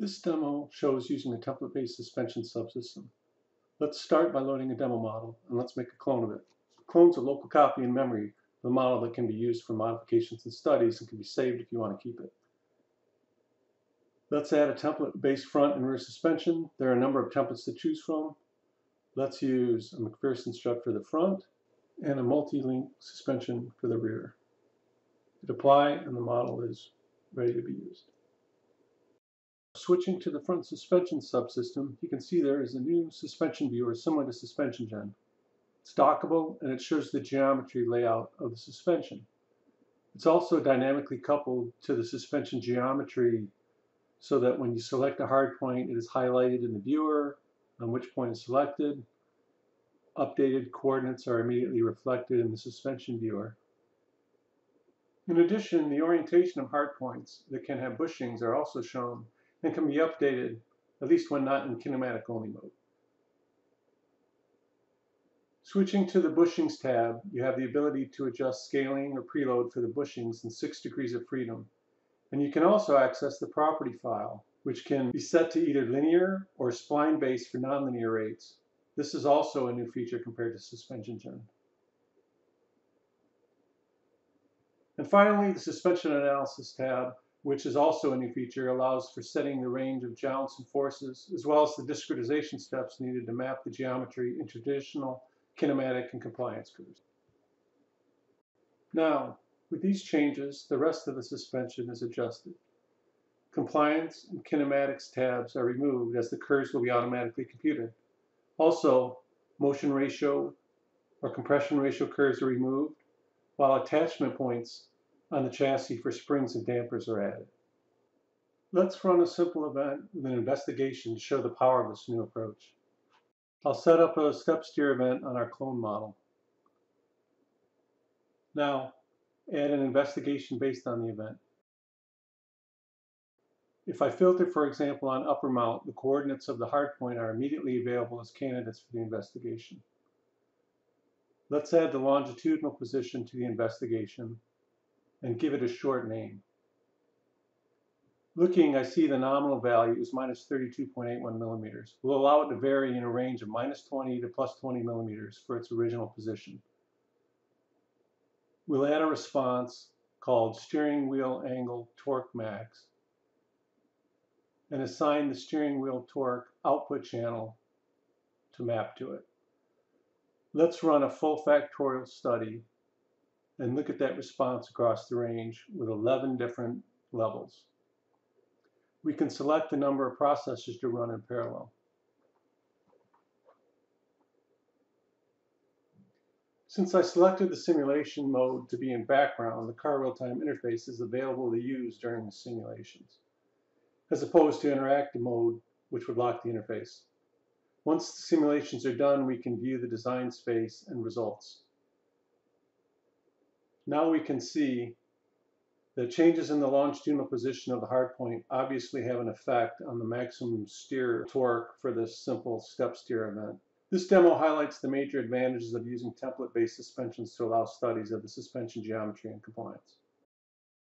This demo shows using a template-based suspension subsystem. Let's start by loading a demo model, and let's make a clone of it. Clone's a local copy in memory of the model that can be used for modifications and studies and can be saved if you want to keep it. Let's add a template-based front and rear suspension. There are a number of templates to choose from. Let's use a MacPherson strut for the front and a multi-link suspension for the rear. Hit apply and the model is ready to be used. Switching to the front suspension subsystem, you can see there is a new suspension viewer similar to Suspension Gen. It's dockable and it shows the geometry layout of the suspension. It's also dynamically coupled to the suspension geometry so that when you select a hard point, it is highlighted in the viewer on which point is selected. Updated coordinates are immediately reflected in the suspension viewer. In addition, the orientation of hard points that can have bushings are also shown and can be updated, at least when not in kinematic only mode. Switching to the bushings tab, you have the ability to adjust scaling or preload for the bushings in 6 degrees of freedom. And you can also access the property file, which can be set to either linear or spline based for nonlinear rates. This is also a new feature compared to Suspension Gen. And finally, the Suspension Analysis tab which is also a new feature, allows for setting the range of jounce and forces, as well as the discretization steps needed to map the geometry in traditional kinematic and compliance curves. Now, with these changes, the rest of the suspension is adjusted. Compliance and kinematics tabs are removed as the curves will be automatically computed. Also, motion ratio or compression ratio curves are removed, while attachment points on the chassis for springs and dampers are added. Let's run a simple event with an investigation to show the power of this new approach. I'll set up a step steer event on our clone model. Now, add an investigation based on the event. If I filter, for example, on upper mount, the coordinates of the hardpoint are immediately available as candidates for the investigation. Let's add the longitudinal position to the investigation and give it a short name. Looking, I see the nominal value is minus 32.81 millimeters. We'll allow it to vary in a range of minus 20 to plus 20 millimeters for its original position. We'll add a response called steering wheel angle torque max and assign the steering wheel torque output channel to map to it. Let's run a full factorial study and look at that response across the range with 11 different levels. We can select the number of processors to run in parallel. Since I selected the simulation mode to be in background, the CarRealTime interface is available to use during the simulations, as opposed to interactive mode, which would lock the interface. Once the simulations are done, we can view the design space and results. Now we can see that changes in the longitudinal position of the hardpoint obviously have an effect on the maximum steer torque for this simple step steer event. This demo highlights the major advantages of using template-based suspensions to allow studies of the suspension geometry and compliance.